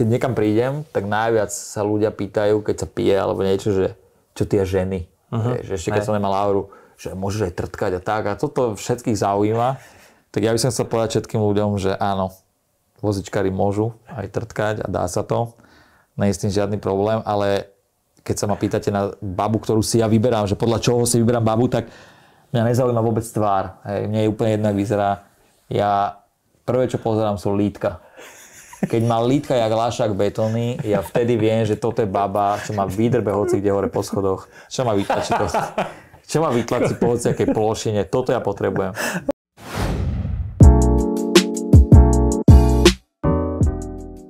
keď niekam prídem, tak najviac sa ľudia pýtajú, keď sa pije alebo niečo, že čo tie ženy. Uh-huh. Že ešte keď som nemal Lauru, že môžeš aj trtkať a tak. A toto všetkých zaujíma. Tak ja by som chcel povedať všetkým ľuďom, že áno, vozičkári môžu aj trtkať a dá sa to. Nie je s tým žiadny problém, ale keď sa ma pýtate na babu, ktorú si ja vyberám, že podľa čoho si vyberám babu, tak mňa nezaujíma vôbec tvár. Hej. Mne je úplne jednak vyzerá. Ja prvé, čo pozerám, sú lítka. Keď má lítka jak lášak betóny, ja vtedy viem, že toto je baba, čo má výdrbe hoci kde hore po schodoch. Čo má vytlačiť? Čo má vytlačiť po hociakej plošine? Toto ja potrebujem.